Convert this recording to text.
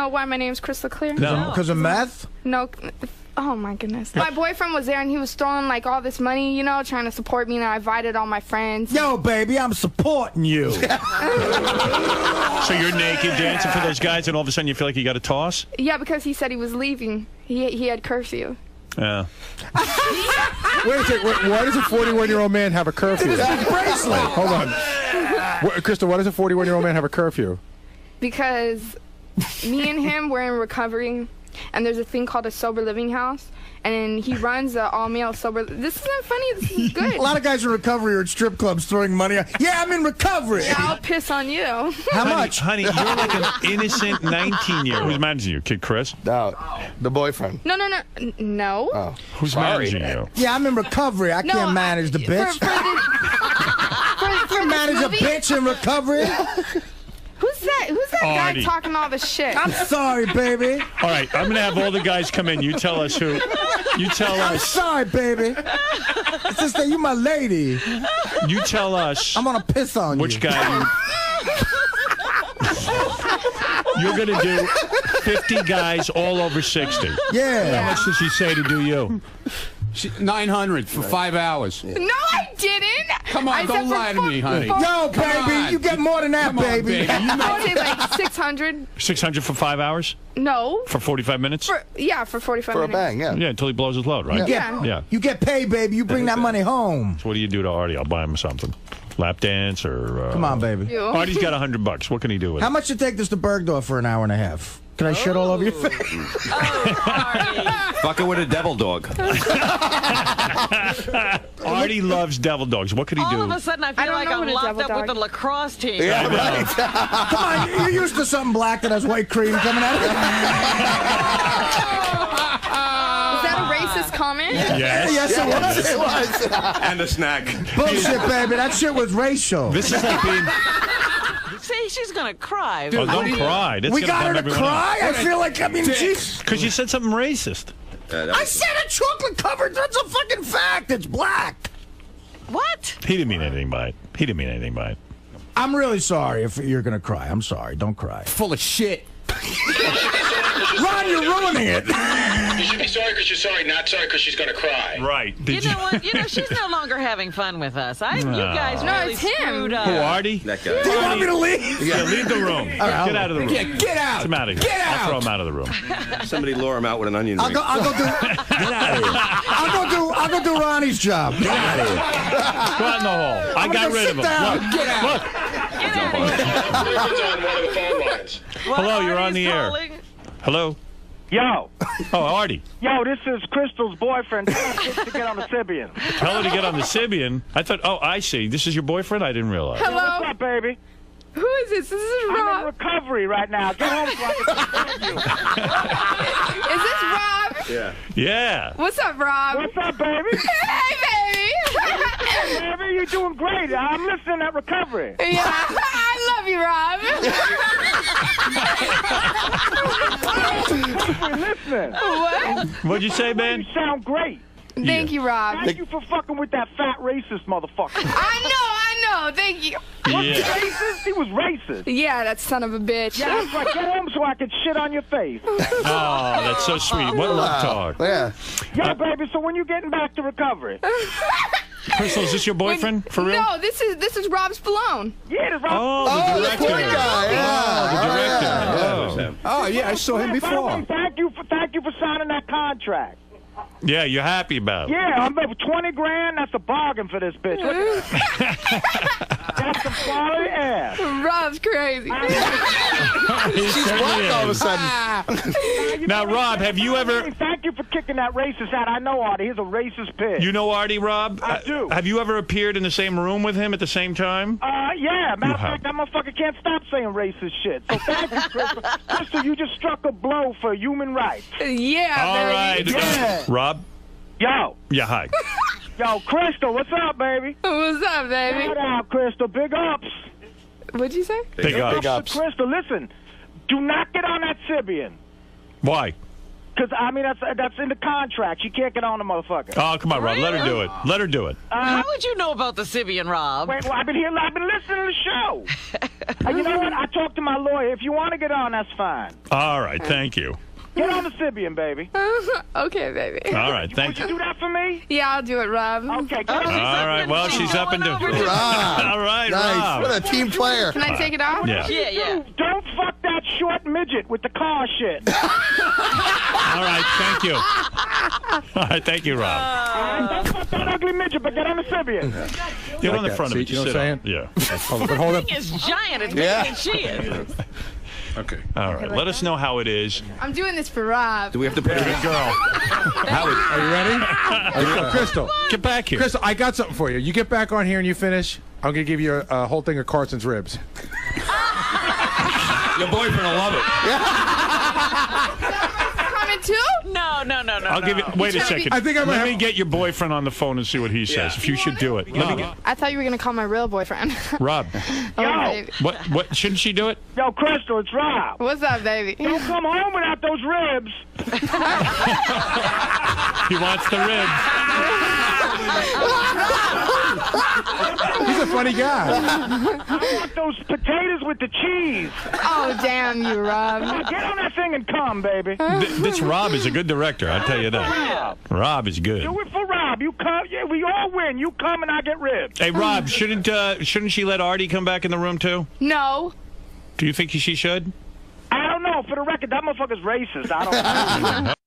Oh, why my name's Crystal Clear? No. Because of meth? No. Oh my goodness. My boyfriend was there and he was throwing like all this money, you know, trying to support me, and I invited all my friends. Yo, baby, I'm supporting you. So you're naked dancing for those guys, and all of a sudden you feel like you got a toss? Yeah, because he said he was leaving. He he had curfew. Yeah. Wait a second. Wait, why does a 41 year old man have a curfew? bracelet. Hold on. What, Crystal, why does a 41 year old man have a curfew? Because me and him were in recovery, and there's a thing called a sober living house, and he runs a all male sober. This isn't funny. This is good. A lot of guys in recovery are at strip clubs throwing money. out. Yeah, I'm in recovery. Yeah, I'll piss on you. How honey, much? Honey, you're like an innocent 19 year old. Who's managing you? Kid Chris? No, the boyfriend. No, no, no, no. Oh, Who's sorry. managing you? Yeah, I'm in recovery. I No, can't manage the bitch. For, for the, for, for this manage a bitch in recovery? Who's that? Artie. guy talking all the shit? I'm sorry, baby. All right, I'm going to have all the guys come in. You tell us who. You tell I'm us. sorry, baby. Sister, you my lady. You tell us I'm gonna piss on which you. Which guy you. You're going to do 50 guys all over 60. How Yeah. much does she say to do you? She, 900 for five hours. no, I didn't. Come on, I don't lie to me, honey. for- Yo, Come baby, on. you get more than that, Come on, baby. baby. You know- I would say like 600. 600 for five hours? No. For 45 minutes? For, yeah, for 45 For a minutes. bang, yeah. Yeah, until he blows his load, right? You get, Yeah. Yeah. you get paid, baby. You bring that money home. So what do you do to Artie? I'll buy him something. Lap dance or. Uh, Come on, baby. You. Artie's got a hundred bucks. What can he do with it? How it? much to take this to Bergdorf for an hour and a half? Can I shit all over your face? Fucking with a devil dog. Artie loves devil dogs. What could he All do? All of a sudden, I I feel don't like I'm locked up dog- with the lacrosse team. Yeah, right. Come on, you're used to something black that has white cream coming out of it. Is that a racist comment? yes. yes, it was. it was. and a snack. Bullshit, baby. That shit was racial. This is like being. See, she's gonna cry. Oh, don't cry. That's we gonna got her bum to everyone cry. I feel like I mean, jeez. Because you said something racist. I said a chocolate covered. That's a fucking fact. It's black. What? He didn't mean anything by it. He didn't mean anything by it. I'm really sorry if you're gonna cry. I'm sorry. Don't cry. Full of shit. Ron, you're ruining it. You should be sorry because you're sorry, not sorry because she's going to cry. Right. You Did know what? You know, she's no longer having fun with us. I, you guys No, really it's him. screwed up. Who, Artie? That guy. Do you want me to leave? Yeah, leave the room. Get out of the room. Yeah, get out. Get him out of here. Get I'll throw him out of the room. Somebody lure him out with an onion I'll ring. go. I'll go do. Get out of here. I'll go do. I'll go do Ronnie's job. Get out of here. Go out in the hall. I I'm got gonna rid sit of him. down. Look, Get out. look. Get out of here. Boyfriend's on one of the phone Hello, you're on the air. Hello. Yo, Oh, Artie. yo, this is Crystal's boyfriend. Tell him to get on the Sybian. Tell her to get on the Sybian. I thought. Oh, I see. This is your boyfriend. I didn't realize. Hello. What's Hello? up, baby? Who is this? This is I'm in Rob. recovery right now. Get home so I can you. Is this Rob? Yeah. Yeah. What's up, Rob? What's up, baby? Hey, baby. baby, you're doing great. I'm listening at recovery. yeah, I love you, Rob. We're listening. what? What'd you say, man? You sound great. Thank you, Rob. Thank you for fucking with that fat racist motherfucker. I know, I know. Thank you. Yeah. racist? He was racist. Yeah, that son of a bitch. Yeah, that's right. Get home so I can shit on your face. Oh, that's so sweet. What love talk. Yeah. Yo, uh, baby, so when you getting back to recovery? Crystal, is this your boyfriend? For real? No, this is this is Rob Spallone. Yeah, that's right. Oh, Oh, the the director. poor guy. Oh, yeah. The director. Yeah, Oh. it was him. Oh, yeah, I saw him By the way, before. thank you for thank you for signing that contract. Yeah, you're happy about it. Yeah, I'm for twenty grand. That's a bargain for this bitch. Look at that. That's some quality ass. Rob's crazy. She's black all of a sudden. Ah. Now, Rob, have you ever? Hey, Thank you for kicking that racist out. I know Artie. He's a racist pig. You know Artie, Rob? I Uh, do. Have you ever appeared in the same room with him at the same time? Uh, yeah. Matter of have. fact, that motherfucker can't stop saying racist shit. So thank you, Crystal. Crystal, you just struck a blow for human rights. yeah, All baby. right. Yeah. Rob? Yo, Yeah, hi. yo, Crystal, what's up, baby? What's up, baby? Shout out, Crystal. Big ups. What'd you say? Big ups. Big ups. Crystal, listen. Do not get on that Sybian. Why? Because, I mean, that's that's in the contract. She can't get on the motherfucker. Oh, come on, Rob. Let her do it. Let her do it. Uh, How would you know about the Sybian, Rob? Wait, well, I've been here. I've been listening to the show. and uh, you know what? I talked to my lawyer. If you want to get on, that's fine. All right. Uh, thank you. Get on the Sybian, baby. okay, baby. All right. Thank Would you you. do that for me? Yeah, I'll do it, Rob. Okay. Oh, on she's the- All right. Well, she's up and doing. Rob. All right, Nice. Rob. What a team player. Can I take it off? Yeah. Yeah, yeah. Don't fuck that short midget with the car shit. All right. Thank you. All right. Thank you, Rob. Don't fuck that ugly midget, but get on the Sybian. Get on the that. front of See, it. you know what I'm saying? on- Yeah. Hold on, but hold up. Thing is giant and bigger Yeah. than she is. Okay. All right. Let us know how it is. I'm doing this for Rob. Do we have to put it in? Girl, Are you ready? Uh, Crystal. get back here. Crystal, I got something for you. You get back on here and you finish. I'm gonna give you a, a whole thing of Carson's ribs. Your boyfriend will love it. Coming too? No, no, no, no. I'll give you. Wait a trying be- second. I think I might Let have- me get your boyfriend on the phone and see what he says. If you should do it. Let me get I thought you were gonna call my real boyfriend. Rob. oh, Yo. baby. What? What? Shouldn't she do it? Yo, Crystal, it's Rob. What's up, baby? Don't come home without those ribs. He wants the ribs. He's a funny guy. I want those potatoes with the cheese. Oh, damn you, Rob. Get on that thing and come, baby. Th- This Rob is a good director. I tell you that. Rob is good. Do it for Rob. You come. Yeah, we all win. You come and I get ribs. Hey, Rob, shouldn't uh, shouldn't she let Artie come back in the room too? No. Do you think she should? I don't know. For the record, that motherfucker's racist. I don't know.